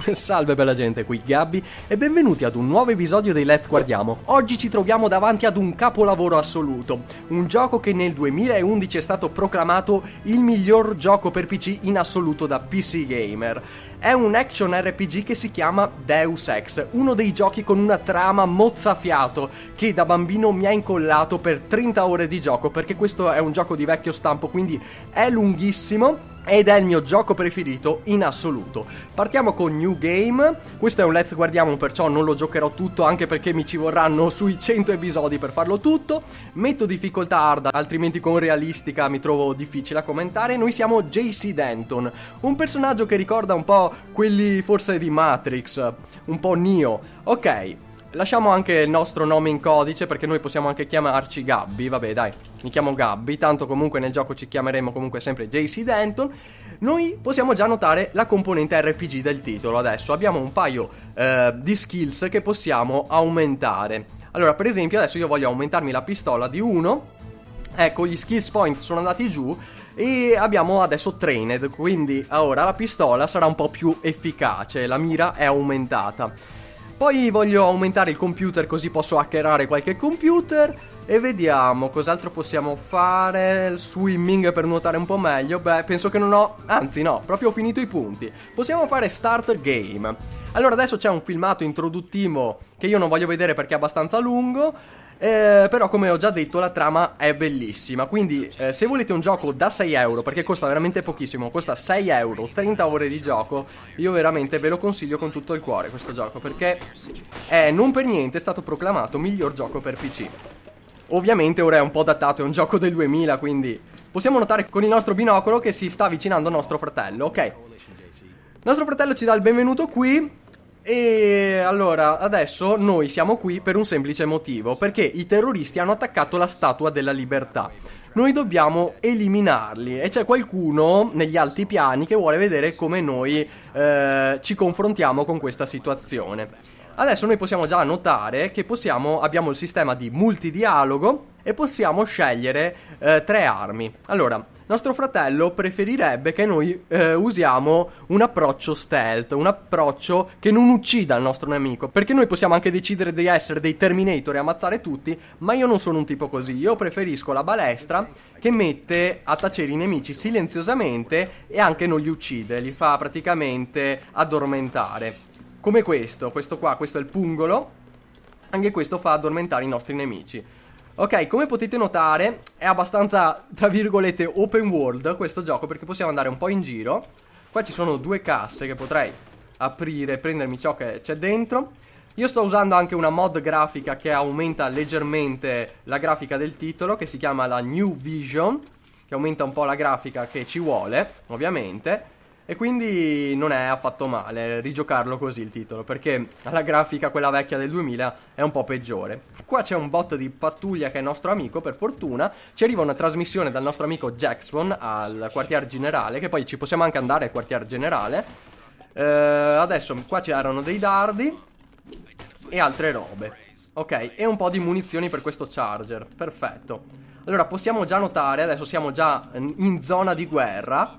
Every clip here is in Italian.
Salve bella gente, qui Gabby e benvenuti ad un nuovo episodio dei Let's Guardiamo. Oggi ci troviamo davanti ad un capolavoro assoluto, un gioco che nel 2011 è stato proclamato il miglior gioco per PC in assoluto da PC Gamer. È un action RPG che si chiama Deus Ex, uno dei giochi con una trama mozzafiato che da bambino mi ha incollato per 30 ore di gioco perché questo è un gioco di vecchio stampo, quindi è lunghissimo ed è il mio gioco preferito in assoluto. Partiamo con New Game, questo è un Let's Guardiamo perciò non lo giocherò tutto anche perché mi ci vorranno sui 100 episodi per farlo tutto. Metto difficoltà hard, altrimenti con realistica mi trovo difficile a commentare. Noi siamo JC Denton, un personaggio che ricorda un po' quelli forse di Matrix, un po' Neo. Ok, lasciamo anche il nostro nome in codice perché noi possiamo anche chiamarci Gabby, vabbè dai mi chiamo Gabby, tanto comunque nel gioco ci chiameremo comunque sempre JC Denton. Noi possiamo già notare la componente RPG del titolo adesso. Abbiamo un paio eh, di skills che possiamo aumentare. Allora, per esempio, adesso io voglio aumentarmi la pistola di 1. Ecco, gli skills point sono andati giù e abbiamo adesso trained, quindi ora la pistola sarà un po' più efficace, la mira è aumentata. Poi voglio aumentare il computer così posso hackerare qualche computer e vediamo cos'altro possiamo fare. Swimming per nuotare un po' meglio. Beh, penso che non ho. Anzi, no, proprio ho finito i punti. Possiamo fare start game. Allora, adesso c'è un filmato introduttivo che io non voglio vedere perché è abbastanza lungo. Eh, però come ho già detto la trama è bellissima. Quindi eh, se volete un gioco da 6 euro Perché costa veramente pochissimo Costa 6 euro, 30 ore di gioco Io veramente ve lo consiglio con tutto il cuore questo gioco Perché è non per niente stato proclamato miglior gioco per PC Ovviamente ora è un po' datato, è un gioco del 2000 quindi Possiamo notare con il nostro binocolo che si sta avvicinando nostro fratello Ok? Nostro fratello ci dà il benvenuto qui e allora, adesso noi siamo qui per un semplice motivo, perché i terroristi hanno attaccato la Statua della Libertà. Noi dobbiamo eliminarli e c'è qualcuno negli alti piani che vuole vedere come noi eh, ci confrontiamo con questa situazione. Adesso noi possiamo già notare che possiamo, abbiamo il sistema di multidialogo e possiamo scegliere eh, tre armi. Allora, nostro fratello preferirebbe che noi eh, usiamo un approccio stealth, un approccio che non uccida il nostro nemico, perché noi possiamo anche decidere di essere dei Terminator e ammazzare tutti, ma io non sono un tipo così, io preferisco la balestra che mette a tacere i nemici silenziosamente e anche non li uccide, li fa praticamente addormentare. Come questo, questo qua, questo è il pungolo, anche questo fa addormentare i nostri nemici. Ok, come potete notare è abbastanza, tra virgolette, open world questo gioco perché possiamo andare un po' in giro. Qua ci sono due casse che potrei aprire e prendermi ciò che c'è dentro. Io sto usando anche una mod grafica che aumenta leggermente la grafica del titolo, che si chiama la New Vision, che aumenta un po' la grafica che ci vuole, ovviamente. E quindi non è affatto male rigiocarlo così il titolo, perché la grafica, quella vecchia del 2000, è un po' peggiore. Qua c'è un bot di pattuglia che è nostro amico, per fortuna. Ci arriva una trasmissione dal nostro amico Jackson al quartier generale, che poi ci possiamo anche andare al quartier generale. Eh, adesso qua c'erano dei dardi e altre robe. Ok, e un po' di munizioni per questo charger. Perfetto. Allora possiamo già notare, adesso siamo già in zona di guerra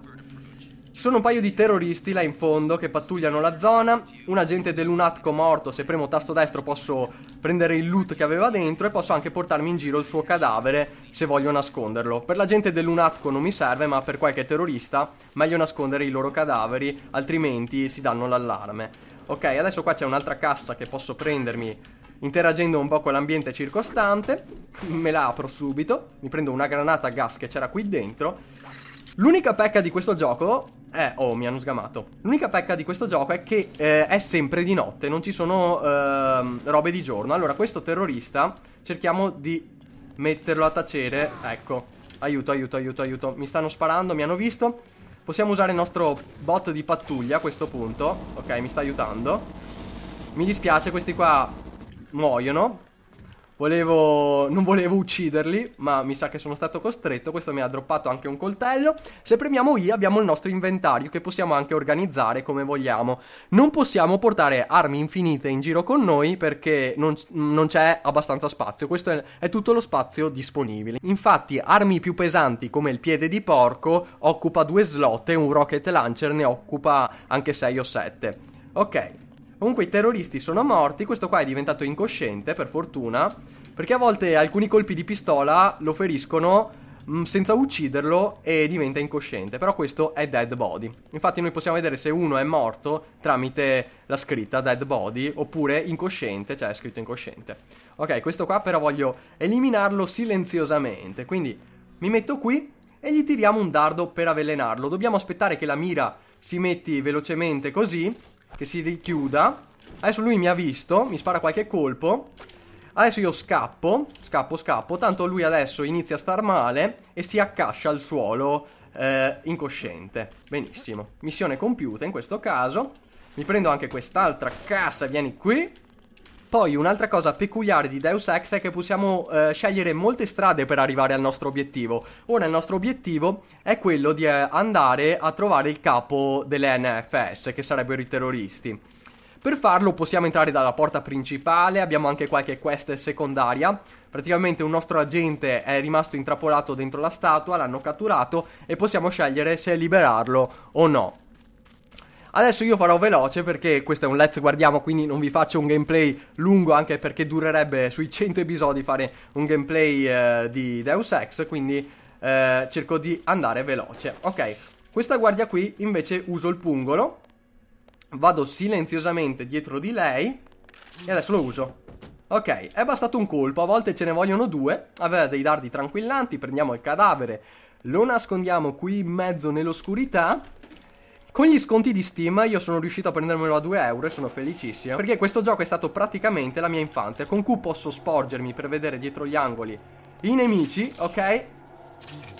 ci sono un paio di terroristi là in fondo che pattugliano la zona. Un agente dell'UNATCO morto, se premo tasto destro posso prendere il loot che aveva dentro e posso anche portarmi in giro il suo cadavere se voglio nasconderlo. Per la gente dell'UNATCO non mi serve, ma per qualche terrorista meglio nascondere i loro cadaveri, altrimenti si danno l'allarme. Ok, adesso qua c'è un'altra cassa che posso prendermi interagendo un po' con l'ambiente circostante. Me la apro subito, mi prendo una granata a gas che c'era qui dentro. L'unica pecca di questo gioco eh, oh, mi hanno sgamato. L'unica pecca di questo gioco è che eh, è sempre di notte, non ci sono eh, robe di giorno. Allora, questo terrorista cerchiamo di metterlo a tacere. Ecco, aiuto, aiuto, aiuto, aiuto. Mi stanno sparando, mi hanno visto. Possiamo usare il nostro bot di pattuglia a questo punto. Ok, mi sta aiutando. Mi dispiace, questi qua muoiono. Volevo, non volevo ucciderli, ma mi sa che sono stato costretto. Questo mi ha droppato anche un coltello. Se premiamo I abbiamo il nostro inventario che possiamo anche organizzare come vogliamo. Non possiamo portare armi infinite in giro con noi perché non, non c'è abbastanza spazio. Questo è, è tutto lo spazio disponibile. Infatti, armi più pesanti come il piede di porco occupa due slot e un rocket launcher ne occupa anche 6 o 7. Ok. Comunque i terroristi sono morti, questo qua è diventato incosciente, per fortuna, perché a volte alcuni colpi di pistola lo feriscono mh, mm, senza ucciderlo e diventa incosciente, però questo è dead body. Infatti noi possiamo vedere se uno è morto tramite la scritta dead body oppure incosciente, cioè è scritto incosciente. Ok, questo qua però voglio eliminarlo silenziosamente, quindi mi metto qui e gli tiriamo un dardo per avvelenarlo. Dobbiamo aspettare che la mira si metti velocemente così che si richiuda. Adesso lui mi ha visto, mi spara qualche colpo. Adesso io scappo, scappo, scappo. Tanto lui adesso inizia a star male e si accascia al suolo eh, incosciente. Benissimo. Missione compiuta in questo caso. Mi prendo anche quest'altra cassa, vieni qui. Poi un'altra cosa peculiare di Deus Ex è che possiamo eh, scegliere molte strade per arrivare al nostro obiettivo. Ora il nostro obiettivo è quello di eh, andare a trovare il capo delle NFS, che sarebbero i terroristi. Per farlo possiamo entrare dalla porta principale, abbiamo anche qualche quest secondaria. Praticamente un nostro agente è rimasto intrappolato dentro la statua, l'hanno catturato e possiamo scegliere se liberarlo o no. Adesso io farò veloce perché questo è un Let's Guardiamo, quindi non vi faccio un gameplay lungo anche perché durerebbe sui 100 episodi fare un gameplay eh, di Deus Ex, quindi eh, cerco di andare veloce. Ok, questa guardia qui invece uso il pungolo, vado silenziosamente dietro di lei e adesso lo uso. Ok, è bastato un colpo, a volte ce ne vogliono due, aveva dei dardi tranquillanti, prendiamo il cadavere, lo nascondiamo qui in mezzo nell'oscurità con gli sconti di Steam io sono riuscito a prendermelo a 2 euro e sono felicissimo Perché questo gioco è stato praticamente la mia infanzia. Con cui posso sporgermi per vedere dietro gli angoli i nemici, ok?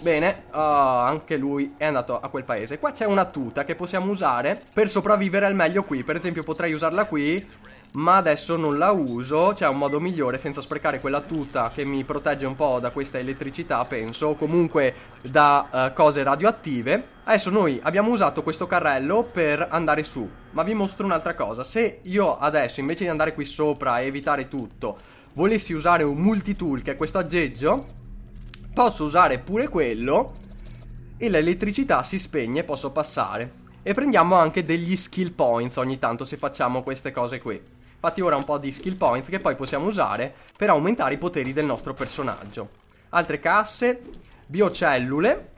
Bene, uh, anche lui è andato a quel paese. Qua c'è una tuta che possiamo usare per sopravvivere al meglio qui. Per esempio potrei usarla qui ma adesso non la uso, c'è un modo migliore senza sprecare quella tuta che mi protegge un po' da questa elettricità, penso, o comunque da uh, cose radioattive. Adesso noi abbiamo usato questo carrello per andare su, ma vi mostro un'altra cosa. Se io adesso, invece di andare qui sopra e evitare tutto, volessi usare un multitool, che è questo aggeggio, posso usare pure quello e l'elettricità si spegne, posso passare. E prendiamo anche degli skill points ogni tanto se facciamo queste cose qui. Infatti ora un po' di skill points che poi possiamo usare per aumentare i poteri del nostro personaggio. Altre casse, biocellule.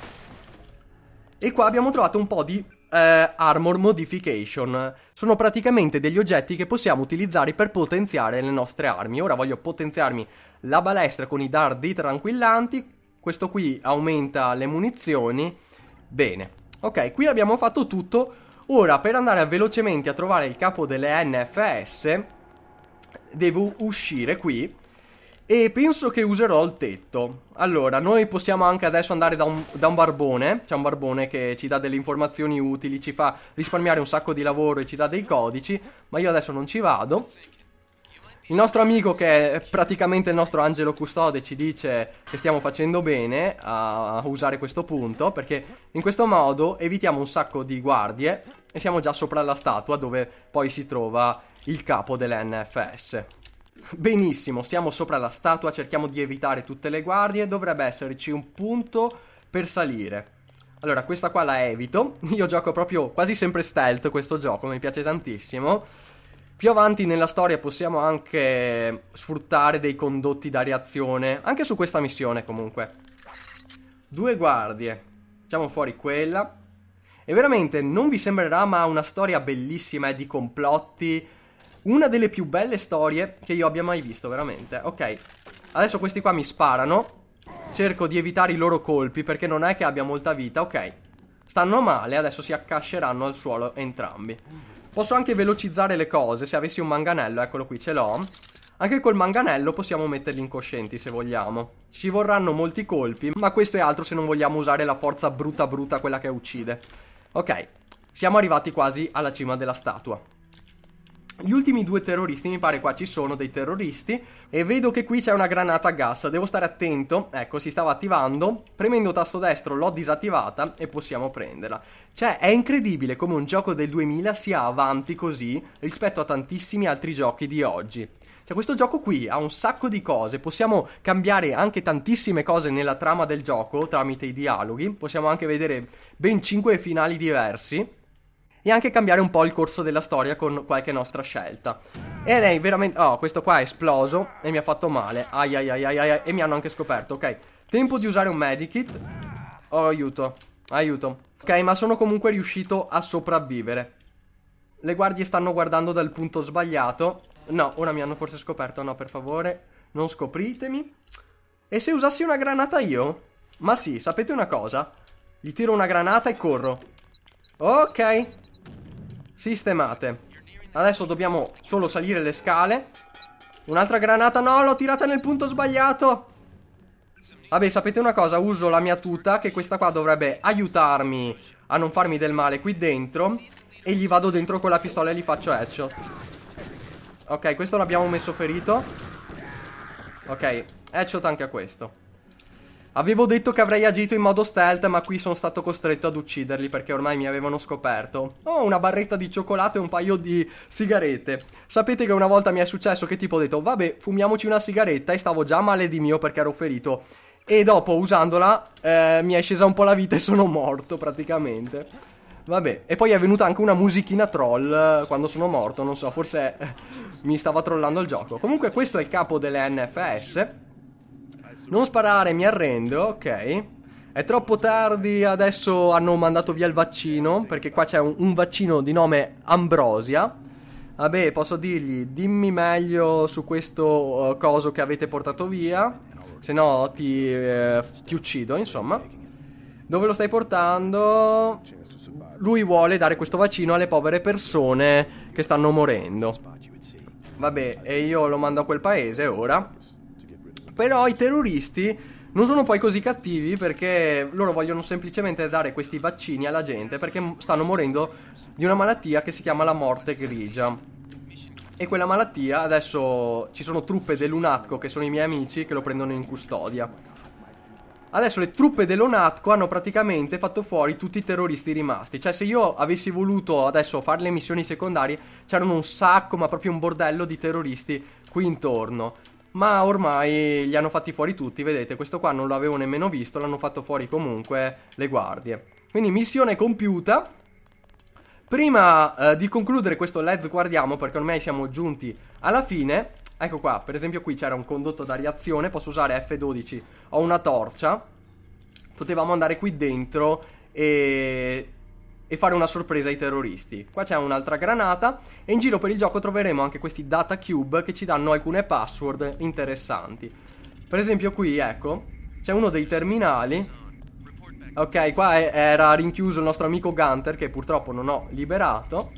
E qua abbiamo trovato un po' di eh, armor modification. Sono praticamente degli oggetti che possiamo utilizzare per potenziare le nostre armi. Ora voglio potenziarmi la balestra con i dardi tranquillanti. Questo qui aumenta le munizioni. Bene. Ok, qui abbiamo fatto tutto Ora, per andare velocemente a trovare il capo delle NFS, devo uscire qui e penso che userò il tetto. Allora, noi possiamo anche adesso andare da un, da un, barbone. C'è un barbone che ci dà delle informazioni utili, ci fa risparmiare un sacco di lavoro e ci dà dei codici. Ma io adesso non ci vado. Il nostro amico, che è praticamente il nostro angelo custode, ci dice che stiamo facendo bene a usare questo punto, perché in questo modo evitiamo un sacco di guardie e siamo già sopra la statua dove poi si trova il capo dell'NFS. Benissimo, siamo sopra la statua, cerchiamo di evitare tutte le guardie, dovrebbe esserci un punto per salire. Allora, questa qua la evito, io gioco proprio quasi sempre stealth questo gioco, mi piace tantissimo. Più avanti nella storia possiamo anche sfruttare dei condotti da reazione, anche su questa missione comunque. Due guardie, facciamo fuori quella. E veramente non vi sembrerà ma una storia bellissima e di complotti. Una delle più belle storie che io abbia mai visto, veramente. Ok, adesso questi qua mi sparano. Cerco di evitare i loro colpi perché non è che abbia molta vita. Ok, stanno male, adesso si accasceranno al suolo entrambi. Posso anche velocizzare le cose, se avessi un manganello, eccolo qui, ce l'ho. Anche col manganello possiamo metterli incoscienti se vogliamo. Ci vorranno molti colpi, ma questo è altro se non vogliamo usare la forza brutta brutta, quella che uccide. Ok, siamo arrivati quasi alla cima della statua. Gli ultimi due terroristi, mi pare qua ci sono dei terroristi e vedo che qui c'è una granata a gas, devo stare attento, ecco si stava attivando, premendo tasto destro l'ho disattivata e possiamo prenderla. Cioè è incredibile come un gioco del 2000 sia avanti così rispetto a tantissimi altri giochi di oggi. Cioè questo gioco qui ha un sacco di cose, possiamo cambiare anche tantissime cose nella trama del gioco tramite i dialoghi, possiamo anche vedere ben 5 finali diversi e anche cambiare un po' il corso della storia con qualche nostra scelta. E lei veramente... Oh, questo qua è esploso e mi ha fatto male. Ai ai ai ai ai e mi hanno anche scoperto, ok. Tempo di usare un medikit. Oh, aiuto, aiuto. Ok, ma sono comunque riuscito a sopravvivere. Le guardie stanno guardando dal punto sbagliato. No, ora mi hanno forse scoperto. No, per favore, non scopritemi. E se usassi una granata io? Ma sì, sapete una cosa? Gli tiro una granata e corro. Ok. Sistemate. Adesso dobbiamo solo salire le scale. Un'altra granata. No, l'ho tirata nel punto sbagliato. Vabbè, sapete una cosa? Uso la mia tuta, che questa qua dovrebbe aiutarmi a non farmi del male qui dentro. E gli vado dentro con la pistola e gli faccio headshot. Ok, questo l'abbiamo messo ferito. Ok, headshot anche a questo. Avevo detto che avrei agito in modo stealth, ma qui sono stato costretto ad ucciderli perché ormai mi avevano scoperto. Oh, una barretta di cioccolato e un paio di sigarette. Sapete che una volta mi è successo che tipo ho detto, vabbè, fumiamoci una sigaretta e stavo già male di mio perché ero ferito. E dopo, usandola, eh, mi è scesa un po' la vita e sono morto praticamente. Vabbè, e poi è venuta anche una musichina troll eh, quando sono morto, non so, forse mi stava trollando il gioco. Comunque questo è il capo delle NFS. Non sparare, mi arrendo, ok. È troppo tardi, adesso hanno mandato via il vaccino, perché qua c'è un, un vaccino di nome Ambrosia. Vabbè, posso dirgli, dimmi meglio su questo uh, coso che avete portato via, se no ti, eh, ti uccido, insomma. Dove lo stai portando? Lui vuole dare questo vaccino alle povere persone che stanno morendo. Vabbè, e io lo mando a quel paese ora. Però i terroristi non sono poi così cattivi perché loro vogliono semplicemente dare questi vaccini alla gente perché stanno morendo di una malattia che si chiama la morte grigia. E quella malattia adesso ci sono truppe dell'UNATCO che sono i miei amici che lo prendono in custodia. Adesso le truppe dell'ONATCO hanno praticamente fatto fuori tutti i terroristi rimasti. Cioè, se io avessi voluto adesso fare le missioni secondarie, c'erano un sacco, ma proprio un bordello di terroristi qui intorno. Ma ormai li hanno fatti fuori tutti, vedete, questo qua non l'avevo nemmeno visto, l'hanno fatto fuori comunque le guardie. Quindi missione compiuta. Prima eh, di concludere questo Let's Guardiamo, perché ormai siamo giunti alla fine, ecco qua, per esempio qui c'era un condotto da reazione, posso usare F12, ho una torcia, potevamo andare qui dentro e e fare una sorpresa ai terroristi. Qua c'è un'altra granata e in giro per il gioco troveremo anche questi data cube che ci danno alcune password interessanti. Per esempio qui, ecco, c'è uno dei terminali. Ok, qua era rinchiuso il nostro amico Gunter che purtroppo non ho liberato.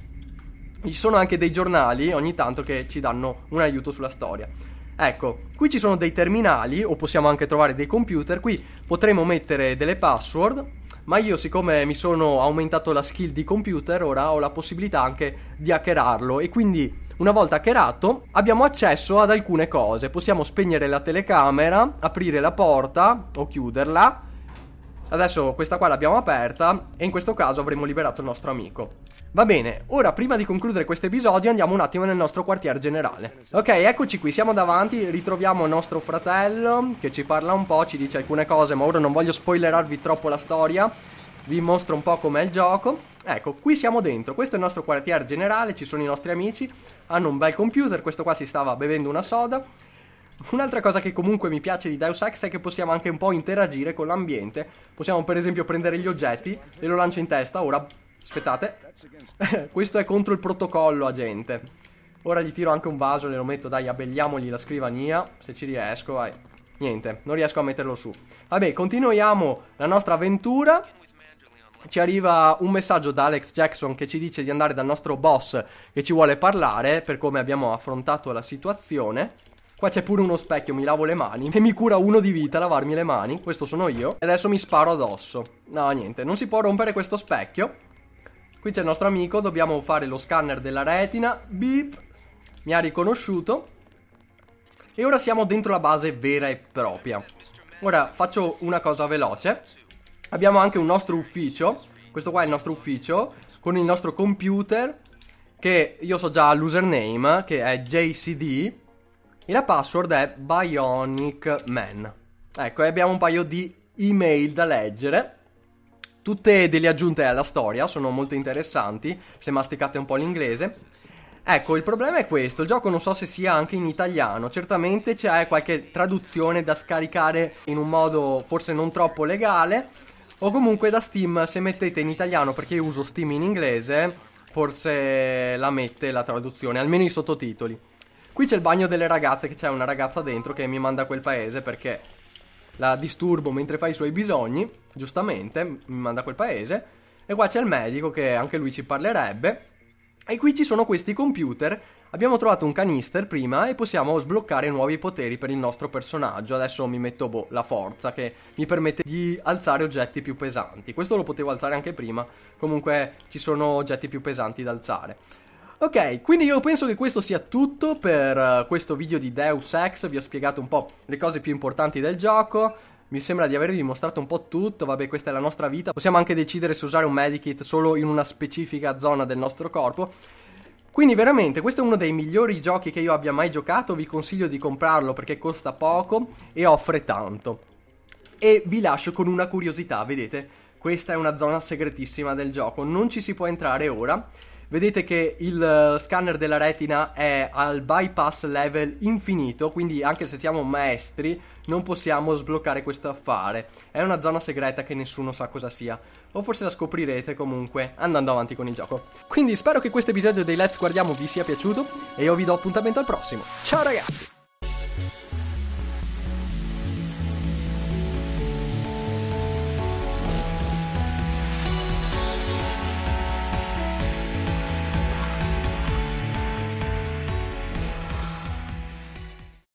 Ci sono anche dei giornali ogni tanto che ci danno un aiuto sulla storia. Ecco, qui ci sono dei terminali o possiamo anche trovare dei computer. Qui potremo mettere delle password ma io siccome mi sono aumentato la skill di computer, ora ho la possibilità anche di hackerarlo e quindi una volta hackerato abbiamo accesso ad alcune cose. Possiamo spegnere la telecamera, aprire la porta o chiuderla. Adesso questa qua l'abbiamo aperta e in questo caso avremo liberato il nostro amico. Va bene, ora prima di concludere questo episodio andiamo un attimo nel nostro quartier generale. Ok, eccoci qui, siamo davanti, ritroviamo nostro fratello che ci parla un po', ci dice alcune cose, ma ora non voglio spoilerarvi troppo la storia. Vi mostro un po' com'è il gioco. Ecco, qui siamo dentro, questo è il nostro quartier generale, ci sono i nostri amici, hanno un bel computer, questo qua si stava bevendo una soda. Un'altra cosa che comunque mi piace di Deus Ex è che possiamo anche un po' interagire con l'ambiente. Possiamo per esempio prendere gli oggetti e lo lancio in testa, ora Aspettate. Questo è contro il protocollo, agente. Ora gli tiro anche un vaso, glielo metto, dai, abbelliamogli la scrivania. Se ci riesco, vai. Niente, non riesco a metterlo su. Vabbè, continuiamo la nostra avventura. Ci arriva un messaggio da Alex Jackson che ci dice di andare dal nostro boss che ci vuole parlare per come abbiamo affrontato la situazione. Qua c'è pure uno specchio, mi lavo le mani e mi cura uno di vita lavarmi le mani. Questo sono io. E adesso mi sparo addosso. No, niente, non si può rompere questo specchio. Qui c'è il nostro amico, dobbiamo fare lo scanner della retina. Beep. Mi ha riconosciuto. E ora siamo dentro la base vera e propria. Ora faccio una cosa veloce. Abbiamo anche un nostro ufficio. Questo qua è il nostro ufficio. Con il nostro computer. Che io so già l'username. Che è JCD. E la password è Bionic Man. Ecco, abbiamo un paio di email da leggere. tutte delle aggiunte alla storia, sono molto interessanti, se masticate un po' l'inglese. Ecco, il problema è questo, il gioco non so se sia anche in italiano, certamente c'è qualche traduzione da scaricare in un modo forse non troppo legale, o comunque da Steam se mettete in italiano, perché io uso Steam in inglese, forse la mette la traduzione, almeno i sottotitoli. Qui c'è il bagno delle ragazze, che c'è una ragazza dentro che mi manda a quel paese perché la disturbo mentre fa i suoi bisogni, giustamente, mi manda a quel paese. E qua c'è il medico che anche lui ci parlerebbe. E qui ci sono questi computer. Abbiamo trovato un canister prima e possiamo sbloccare nuovi poteri per il nostro personaggio. Adesso mi metto boh, la forza che mi permette di alzare oggetti più pesanti. Questo lo potevo alzare anche prima. Comunque ci sono oggetti più pesanti da alzare. Ok, quindi io penso che questo sia tutto per uh, questo video di Deus Ex, vi ho spiegato un po' le cose più importanti del gioco, mi sembra di avervi mostrato un po' tutto, vabbè questa è la nostra vita, possiamo anche decidere se usare un medikit solo in una specifica zona del nostro corpo, quindi veramente questo è uno dei migliori giochi che io abbia mai giocato, vi consiglio di comprarlo perché costa poco e offre tanto. E vi lascio con una curiosità, vedete? Questa è una zona segretissima del gioco, non ci si può entrare ora, vedete che il eh, scanner della retina è al bypass level infinito, quindi anche se siamo maestri non possiamo sbloccare questo affare. È una zona segreta che nessuno sa cosa sia, o forse la scoprirete comunque andando avanti con il gioco. Quindi spero che questo episodio dei Let's Guardiamo vi sia piaciuto e io vi do appuntamento al prossimo. Ciao ragazzi!